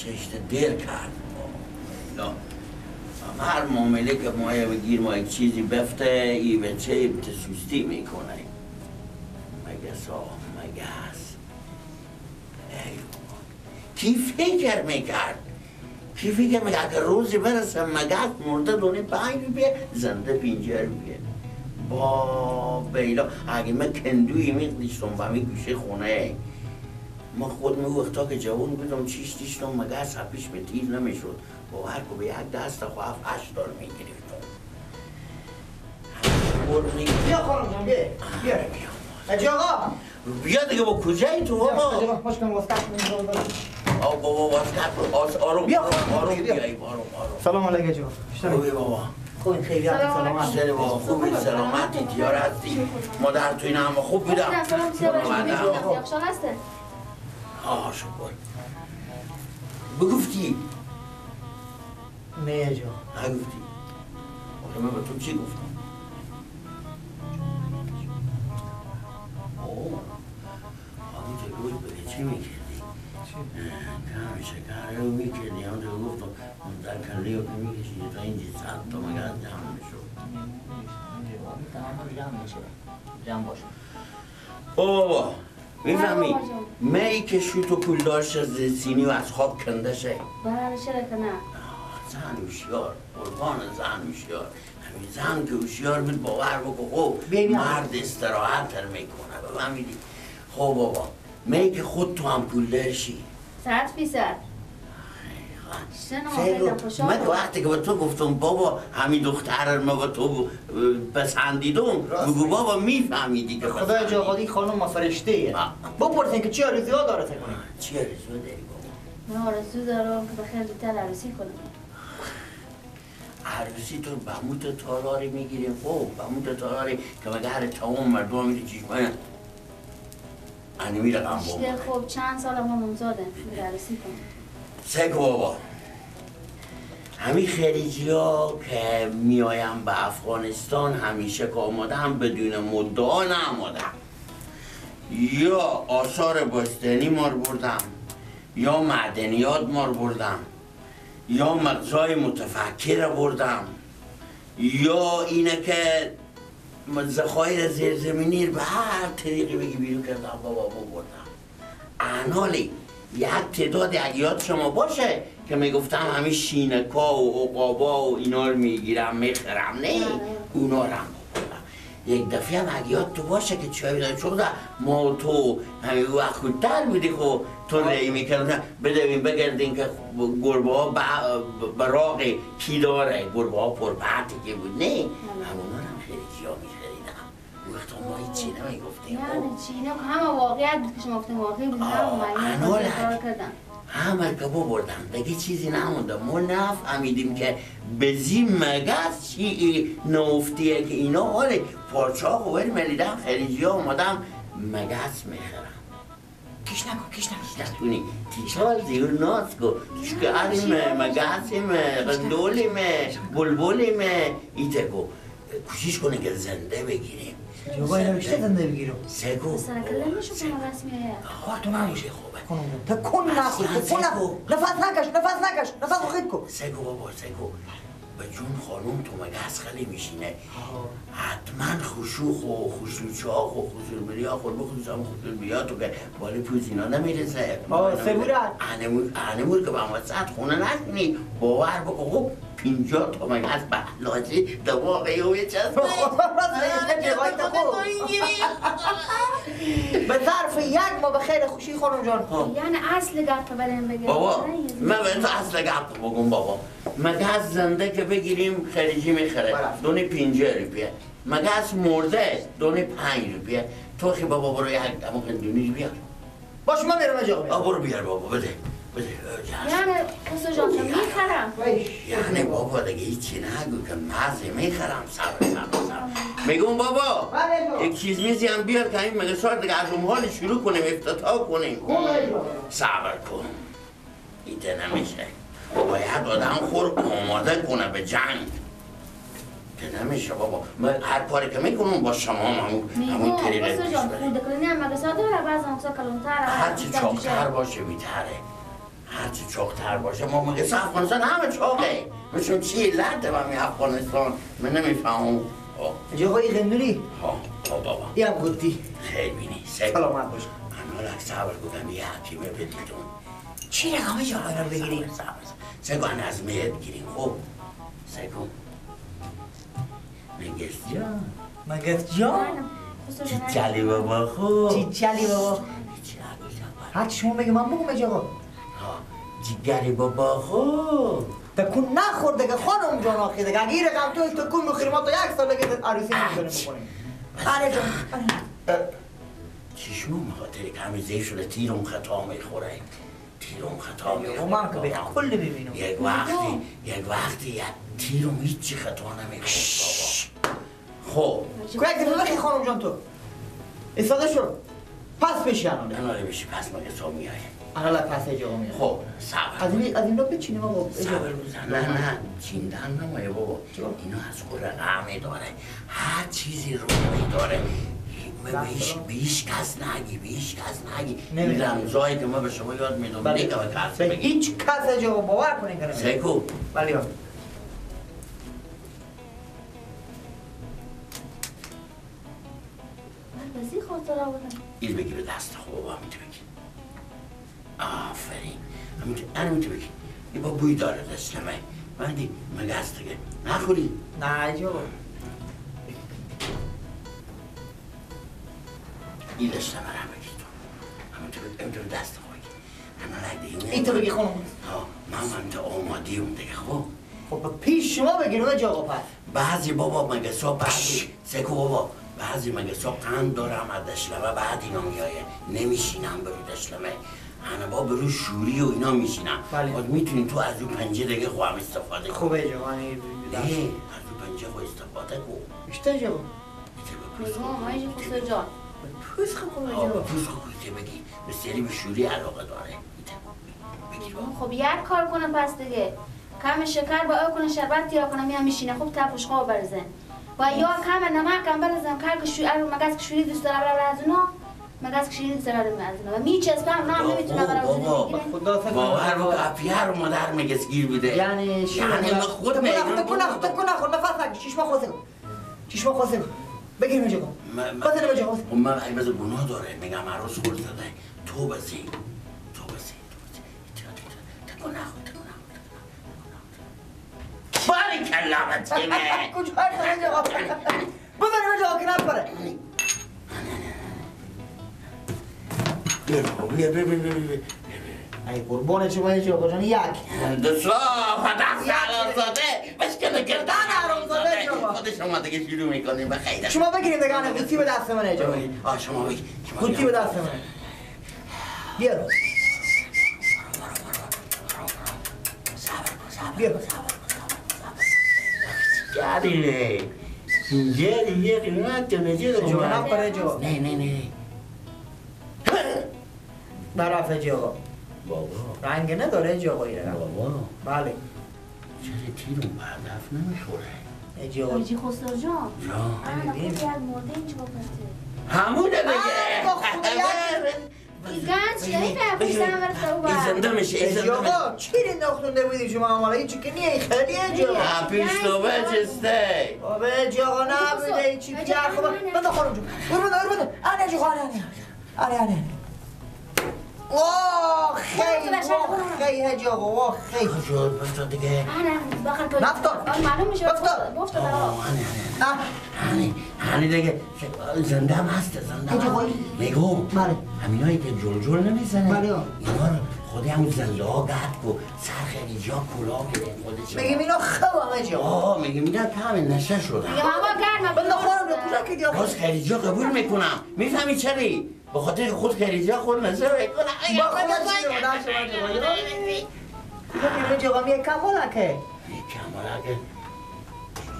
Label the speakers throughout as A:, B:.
A: چشت دیر کرد. نه هر معامله که ما بگیر ما یک چیزی بفته ای به چه سوستی می‌کنه. مگس ها مگس ای کی فکر می‌کرد؟ کی فکر می‌کرد؟ که روزی برسه مگس مرده دونه پنج بیه زنده پینجر بیه با بیلا. اگه من کندوی میقدیشتم و می گوشه خونه. ما خود می وقتا که جوان بودم چیش دیشتم مگس پیش به تیر نمی‌شد. باور کو به یک دست خواهف هشتار می‌گرفتم
B: بیا خانم جان بیا. بیا. حاجی آقا.
A: بیا دیگه با کجایی تو بابا؟
B: حاجی آقا خوش کنم واسه
A: آه بابا واسه آس آروم
B: بیا.
A: آروم
B: بیا.
A: آروم آروم.
B: سلام علیکم آقا.
A: خوبی بابا؟
B: خوبی خیلی سلامت.
A: بابا خوبی سلامتی دیار هستی. مادر تو این همه خوب بودم.
C: سلام سلام.
A: بعد هم.
C: یخشان هسته
A: آه شکر بگفتی.
B: نه آقا
A: نگفتی. آخه من به تو چی گفتم؟ همون که گوش بده چی می‌کردی؟ کم شکر رو می‌کردی. همون که گفتم در کلی رو که می‌کشی تا اینجا صد تا مگر جمع می‌شد؟
B: جمع باشه
A: بابا. می‌فهمی می که شوت و پول داشت از سینی و از خواب کنده شه.
C: بله چرا که نه؟
A: زن هوشیار قربان زن هوشیار. همین زن که هوشیار بود باور بکن. خب. مرد استراحت تر می‌کنه. بفهمیدی؟ خب بابا می که خود تو هم پول داشتی
C: صد فیصد.
A: من وقتی که به تو گفتم بابا همین دختر ما به تو پسندیدم بگو بابا میفهمیدی که
B: خدای
A: پسندیدی.
B: جاقادی خانم ما فرشته ایه. بپرسین که چی آرزو ها داره کنیم
A: چی رسو داری بابا؟
C: من آرزو دارم که بخیر زودتر عروسی کنم.
A: عروسی تو بموت تالاری می‌گیریم خب بموت تالاری که مگه هر تمام مردم میره چیشمه انمی رقم بابا.
C: خوب چند سال ما نمزاده میره عروسی کنم.
A: سگو بابا همین خریجی ها که میایم به افغانستان همیشه که آمادم بدون مدعا نامادم یا آثار باستانی مار بردم یا معدنیات مار بردم یا مغزای متفکر بردم یا اینه که ذخایر زیرزمینی به هر طریقی بگی بیرون کردم بابا بردم. انالی. یک تعداد اگیات شما باشه که می‌گفتم همین شینکا و عقابا و اینا رو می‌گیرم می‌خرم. نه اونا رو. یک دفعه هم تو باشه که چای بیدن شده ما و تو همین وقت خودتر بودی خب تو ری می‌کردن بدویم بگردین که گربه ها براغ کی داره؟ گربه ها پرپرتی که بود. نه همونا رو هم خیلی جا میخریدم وقت ما هیچی نمی‌گفتیم خب.
C: یعنی چی همه واقعیت که شما گفتیم واقعی بود تکرار
A: حج.
C: کردم
A: همه که بردم دیگه چیزی نمونده ما نفهمیدیم که به زی مگس چی نفتیه که اینا حالی پارچه ها خوبه ملیدم خریجی ها اومدم مگس می‌خرم
B: کش نکن کش نکن
A: نتونی تیچال زیر ناز کو شکریم مگسیم قندولیم بلبلیم ایته کو کوشش کنه که زنده بگیریم
B: جوابا اینا بیشتر زنده بگیرم
A: سگو.
C: سر کله میشه کنم رسمیه
B: آه تو نمیشه
A: خوبه
B: تا کن نخور کن نخور نفس نکش نفس نکش نفس خود کن.
A: سگو بابا سگو. به جون خانوم تو مگس خیلی میشینه حتما خشوخ و خشوچاق و خشوع ها خود بخصوص هم خشوع بیا تو که بالا پوز اینا نمی‌رسه
B: سبورت.
A: انمور انمور که به وسط خونه نکنی باور بکن خب پینجا تا مگس به لاجی دماغ یه چسبه
B: به ظرف یک ما به خیر خوشی خانم جان.
C: یعنی اصل گپ بریم بگم
A: بابا من به تو اصل گپ بگم بابا. مگس زنده که بگیریم خریجی می‌خره. دونه پینجه روپیه. مگس مرده دونه پنج روپیه. تو خی بابا برو یک دمو قندونی بیار.
B: باش من میرم اجا
A: برو بیار بابا بده.
C: یعنی خسرو جان می‌خرم.
A: یعنی بابا دیگه هیچی نگو که مزه می‌خرم صبر صبر صبر میگم بابا
B: بله،
A: یک چیز میزی هم بیار که این مگه سار دیگه از اون حال شروع کنیم افتتاح کنیم. صبر کن. ایده نمیشه. باید آدم خور آماده کنه به جنگ. که نمیشه بابا. من هر کاری که می‌کنم با شما هم همون طریقه پیش
C: جان
A: بریم.
C: خورده کنی هم مگه ساده داره بعض هم سا کلونتر
A: هرچی چاکتر باشه بیتره. هرچی چاقتر باشه ما میگه افغانستان همه چاقه مثل چی لده من می افغانستان؟ من نمی‌فهمم.
B: جاقای غندونی
A: ها ها بابا.
B: یه هم گفتی.
A: خیلی بینی
B: سلامت باش.
A: من حالا صبر بودم یه حکیمه بدیدون.
B: چی رقم جاقای رو بگیریم؟
A: سگو از مهد گیریم خب سگو منگست جان.
C: خسرو جان.
A: چلی بابا خوب.
B: چی چلی بابا؟
A: چلی بابا.
B: هر چی شما بگه من بگم جاقا
A: ها جیگری بابا خوب
B: تکون نخور دیگه خانم جان آخی دیگه. اگه این رقم تو تکون بخوری ما تا یک سال دیگه عروسی نمی‌تونیم بکنیم آره جان
A: چشمو خاطر که همه زی شده تیرم خطا می‌خوره. تیرم خطا
B: و
A: می‌خوره.
B: من که به کل ببینم.
A: یک وقتی یک وقتی یک تیرم هیچی خطا نمی‌خوره بابا. خب.
B: کو یک دفعه بخی خانم جان تو. ایستاده شو. پس بشی الان.
A: نناره بشی پس مگه تو میای؟
B: الان پس جاقا میاد.
A: خب صبر
B: از این از این رو بچینیم آقا
A: صبر بزن نه نه چیندن نمایه بابا؟ اینو از خود غمه داره. هر چیزی رو داره. بیش بیش کس نگی بیش کس نگی. این. رمزایی که ما به شما یاد میدم.
B: بله.
A: به کس
B: به
A: بگی
B: هیچ کس جاقا باور کنین که نمی‌دونم.
A: سیکو.
B: بله.
A: این بگی به دست خوب بابا میتو بگی. آفرین همین میتو بگی این با بوی داره دست من. من دی مگه هست دیگه نخوری.
B: نه جاقا
A: این دست من هم بگی تو. همین تو بگی همین تو دست خوبی همین دیگه
B: این تو بگی خانم.
A: ها من من تو آمادی اون دیگه خب؟
B: خب پیش شما بگیرم جاقا پس.
A: بعضی بابا مگه صبح بعضی سکو بابا بعضی مگه صبح قند دارم از دشلمه بعد اینا میایه نمیشینم برو دشلمه. انا با برو شوری و اینا میشینم.
B: بله.
A: می‌تونی تو از اون پنجه دیگه خواهم استفاده کنی.
B: خوبه جاقا
A: نه از اون پنجه خواهی استفاده کن
B: بیشتر
C: جان.
B: پوست خب خوبه جاقا
A: پوست خوبی که بگی. به سری به شوری علاقه داره. بگیر
C: خب یک کار کنم پس دیگه. کم شکر با او کنه شربت تیرا کنم یا میشینه خوب تپش خواه برزن. و یا کم نمک هم برزن. کار که شوی ارو مگس که شوری دوست داره برای از اونا که شوری دوست داره برای از و میچسبم نه نمی‌تونه برای از
A: بابا،
C: بگیره
B: خدا فکر
A: باور رو کپیه رو مادر مگس گیر بوده.
B: یعنی شیر
A: یعنی من خود میدون
B: تکون نخور تکون نخور نفس نکش. کن. چشما خواسته کن. بگیر بزنه به جاقا
A: خب من اگه بذار گناه داره. میگم عروس خورد زده. تو بزی تو بزی تکون نخور تکون نخور باری کلامت تیمه
B: کجا هست؟ جاقا بزنه به جاقا که نپره
A: بیا بیا بیا بیا بیا بیا
B: ای قربان شما جاقا جان یک
A: دسلا فتح سالار زاده بشکل گردان
B: حرام زاده.
A: خود شما دیگه شروع می‌کنیم به خیره
B: شما بگیریم دیگه نه قوطی به دست منه جاقا
A: آه شما بگی شما
B: قوطی به دست منه بیا بیا
A: Cadile. Ieri, ieri, un attimo, ieri
B: جاقا نپره جاقا
A: نه نه نه
B: برافه جاقا
A: بابا.
B: رنگ نداره جاقا این رقم
A: بابا.
B: بله.
A: چرا تیرم به هدف نمی‌خوره؟
B: جاقا
C: آیجی خسرو جان.
A: جا
C: خود یک مرده این
A: همونه دیگه.
B: آه، با خدا
C: این گنج شریف پشت هم برسه او
A: این زنده میشه این
B: ای
A: زنده
B: جاقا چی انداختونده بودی شما آمالا این چی که نیه؟ خیلیه جاقا
A: میشه پیش تو بچسته.
B: آبه جاقا نبوده. این چی که خوبه بده خانم جون. برو بده برو بده آنه جاقا آنه آنه آنه اوه خیلی خیلی جاقا واه خیلی
A: شد بس دیگه.
C: آن معلوم میشه. گفت داره
A: آه، هنی هنی دیگه. زنده هم هست زنده هم؟ میگو.
B: بله.
A: همینایی که جل جل نمی‌زنه.
B: بله.
A: اینا رو خودی همون زنده ها گرد کو. سر خیلی جا کلا میده خودش
B: میگیم اینا خوبه جاقا
A: آه میگه میگن که همین نشه شدن
C: میگه بابا گرم
B: بده خانم جون کجا که دیگه
A: باز خیریجا قبول می‌کنم. می‌فهمی چری به خاطر که خود خیریجا خود نظر می‌کنم
B: با داشت شما که میگه کمالا که
A: کمالا که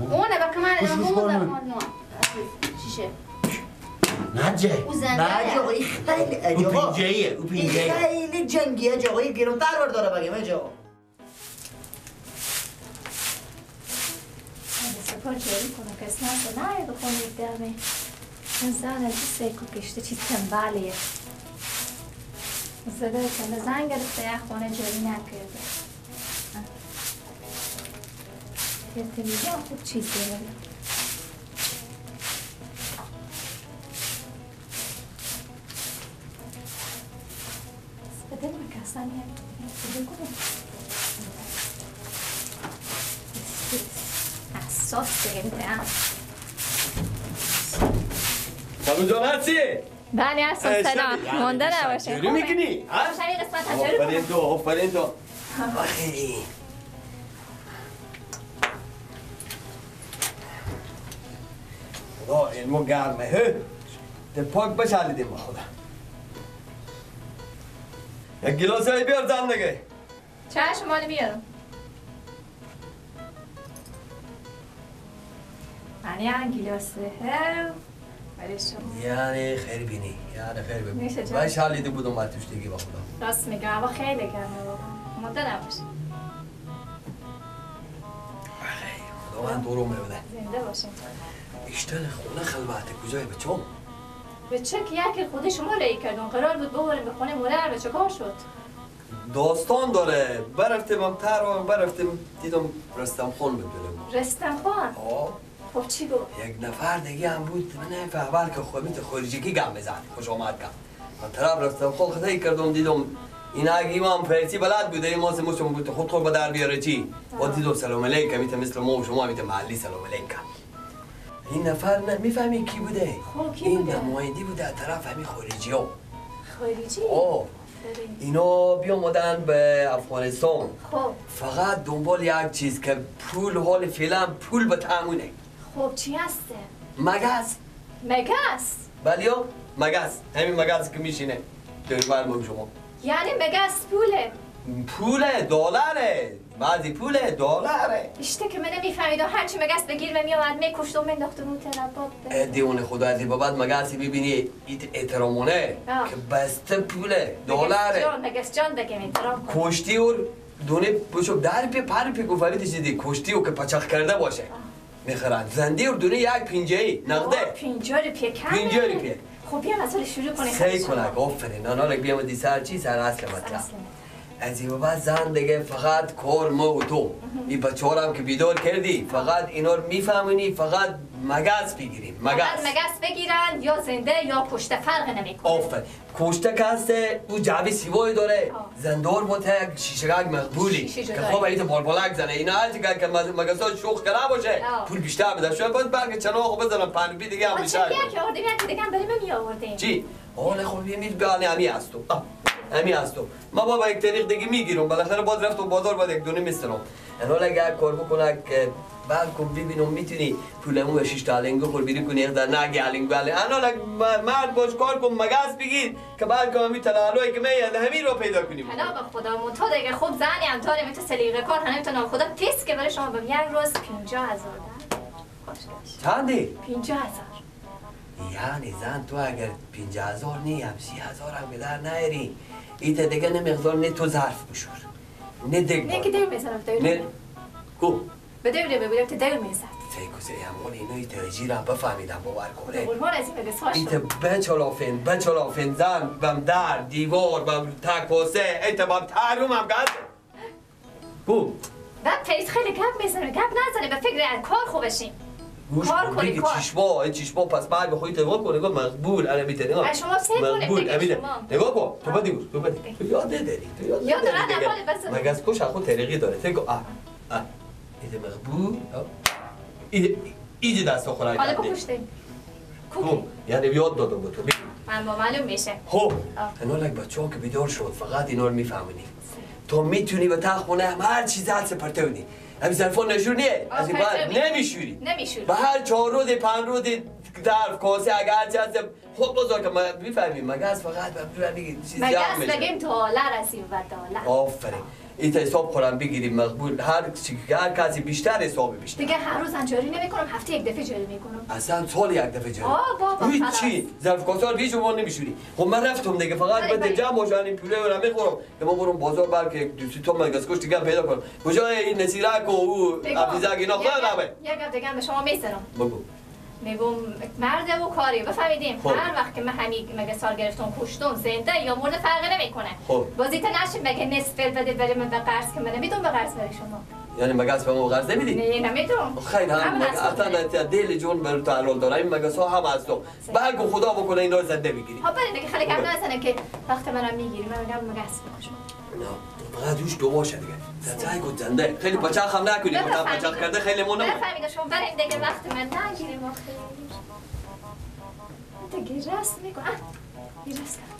C: اونه با
A: خوش
C: اون. زمان شیشه
A: نجه.
B: این خیلی
A: او
B: جاقا
A: پینجه ایه او
B: این
A: پینجه ایه
B: خیلی جنگیه جاقا این گیرون تر داره بگیم جاقا
D: سپار جاری کنم که اسنا تو نه دمه انسان از سیکو کشته چی تنبالیه زده کنه زن گرفته یه خونه جاری نکرده. یه تلویزیون خوب چیز داره. بده من کسانی بده کنم اساس گرفته.
E: جان هستی؟
D: بله هستم. سلام. مونده نباشه.
E: چجوری می‌کنی؟
D: شبیه قسمت تجاری
E: آفرین
D: کنم
E: تو آفرین تو آخی خدا علمو گرمه. ده پاک بشالیدیم با خدا. یک گلاس های بیار زن نگه.
D: چشم مال بیارم. من هر
E: یعنی خیر بینی. یعنی خیر
D: میشه
E: بینی
D: جان.
E: بشالیده بودم با توش دیگه با خدا.
D: راست میگم هوا خیلی گرمه واقعا مده نباشه.
E: خدا من دورو میبوده
D: زنده باشین.
E: اشتن خونه خلوته. کجای بچم
D: به چه که یکی خود شما رایی کردون قرار بود ببریم به خونه مادر. به چه کار شد؟
E: داستان داره. برفتم هم تر و برفتم دیدم رستم خون ببینم
D: رستم خان
E: آه.
D: خب چی گفت؟
E: یک نفر دیگه هم بود من نفهمال که خودمیت خارجگی گم بزن؟ خوش آمد کم من طرف رفتم خود خدایی کردم دیدم این اگه ما هم پرسی بلد بوده این ماسه مشتم بود خود خود به در بیاره چی؟ و دیدم سلام علیکم میته مثل ما و شما میته محلی سلام علیکم. این نفر نه می‌فهمی کی بوده؟
D: خب، کی
E: این؟ نمایندی بوده از طرف همین خارجی ها.
D: خارجی
E: آه. اینا بیامدن به افغانستان.
D: خب.
E: فقط دنبال یک چیز که پول حال فعلا پول به تامونه
D: خب چی هسته؟
E: مگس.
D: مگس؟
E: بله مگس. همین مگس که میشینه. دنبال با شما.
D: یعنی مگس پوله.
E: پوله دلاره. بعضی پوله دلاره.
D: اشته که من نمیفهمیدم هرچی مگس بگیر و میامد میکشت و منداخت اون طرف
E: دیون خدا از این بابت مگسی ببینی ایت احترامونه
D: آه.
E: که بسته پوله دلاره.
D: جان مگس جان بگم احترام
E: کشتی و دونه بشو در پی پر پی گفری دیدی کشتی و که پچخ کرده باشه. می‌خرن. زنده دونه یک پینجه ای نقده
D: پینجا روپیه کمه.
E: پینجا روپیه.
D: خب بیا مسئله شروع کنی
E: سی کنک آفرین. آنها لک بیام دی سر چی سر اصل مطلب. از این بعد زن دیگه فقط کار ما و تو. این بچه هم که بیدار کردی فقط اینا رو میفهمونی فقط مگس بگیریم
D: مگس.
E: مگس
D: بگیرن یا زنده یا کشته فرق نمی‌کنه.
E: آفرین. کشته که هسته او جعبه سیوای داره. زندار بوده یک شیشگک مقبولی. که. خوب ایت بالبالک زنه. اینا هر چی که مگس ها شوخ کرده باشه. پول بیشتر بده شاید باید برگ چناغ بزنم پنبی دیگه هم بیشتر
D: یک آوردیم یک دیگه هم بریم می آوردیم
E: چی؟ حالا خب یه میل بیانی همی هست تو. آه، همی هست تو. ما بابا یک طریق دیگه می‌گیرم. بالاخره باز رفت و بازار باید یک دونه میسترم حالا اگر کار بکنه که بعد کن ببینم می‌تونی پولمو به شش تا لنگو خور بیری کنی؟ در نگی لنگو بله انا مرد باش کار کن مگس بگیر که بعد که همی تلالوی که میاد همین رو پیدا کنیم.
D: حالا به خدا مون تو دیگه خوب زنی هم داره مثل سلیقه کار هم نمی‌تونم خدا تیست که برای شما به یک روز پینجا هزار ده خوشگش
E: چندی؟
D: پینجا هزار.
E: یعنی زن تو اگر پینجه هزار نی هم سی هزار هم به در نیاری ایت دیگه نمیخزار نه تو ظرف بشور نه دیگ
D: نه که. دیر می‌زنم
E: نه.
D: دیر
E: کو؟
D: به دیر ببینم که دیر
E: فکر کنم همون اینوی تاجیرم بفهمیدم باور کنه.
D: قربان از این
E: ایت بچلافین بچلافین زن بم در دیوار بم تک پاسه ایت بم هم گز. کو؟
D: بعد فریز خیلی گپ می‌زنه گپ نزنه به فکر کار خوبشیم
E: گوش
D: کار
E: کن
D: کنی، کار.
E: چشما این چشما پس بعد به خودی نگاه کن نگاه مقبول انا میته نگاه
D: شما سه کنیم
E: مقبول
D: شما.
E: نگاه کن تو بدی گوش تو بدی تو یاد نداری تو یاد
D: یاد بس-
E: مگه از کش خود طریقی داره؟ فکر کن. اه اه ایده مقبول. ایده ایده دست خورای
D: حالا. بکشتیم
E: خب
D: کوکی.
E: یعنی یاد دادم به تو.
D: من با معلوم میشه.
E: خب. اینا لک بچه ها که بیدار شد فقط اینا رو میفهمونی تو می‌تونی به هم هر چیز هست پرتونی همین ظرفان نشور نیه
D: آه،
E: از این بعد. نمیشوری
D: نمیشوری.
E: به هر چهار روز پنج روز ظرف کاسه اگر هست خب که ما می‌فهمیم از فقط به میگی چیز میشه؟
D: بگیم دلار هستیم و دلار
E: آفرین. این حساب خورم بگیریم مقبول. هر چی هر کسی بیشتر حساب بیشتر.
D: دیگه هر روز جاری نمی کنم هفته یک دفعه جاری می‌کنم.
E: اصلا سال یک دفعه جاری.
D: آه، بابا،
E: هیچ. چی. ظرف کاسار بیش ما نمیشوری. خب من رفتم دیگه فقط
D: بله،
E: بده
D: بله.
E: جمع باشن این پوله رو می‌خورم. که ما برم بازار بر که دوستی تو مگس کش دیگه پیدا کنم. کجا این نسیرک و او. افیزک اینا؟ نبه
D: یک دیگه به شما می‌زنم
E: بگو.
D: میگم مرد و کاری بفهمیدیم.
E: خب.
D: هر وقت که من همین مگه سال گرفتم کشتم زنده یا مرد فرقی نمی‌کنه.
E: خب.
D: بازی تا نشه مگه نصف بده بره من به قرض که من نمی‌دونم به قرض بری شما.
E: یعنی مگس به ما قرض نمیدی؟
D: نه نمی‌دونم
E: خیلی هم
D: اصلا
E: دل جون بر تو حلال داره. این مگه سو هم از تو. بلکه خدا بکنه این رو زنده بگیری
D: خب بریم دیگه خیلی کم
E: خوبه.
D: نزنه که وقت منم می‌گیری؟ من میگم مگس بکشم
E: نه فقط روش دو باشه دیگه. زنده گفت زنده. خیلی بچه هم نکنی بودم بچه کرده خیلی مونم
D: بفهمید. شما بریم دیگه وقت من نگیریم آخه. دیگه اه، یه رست کرد.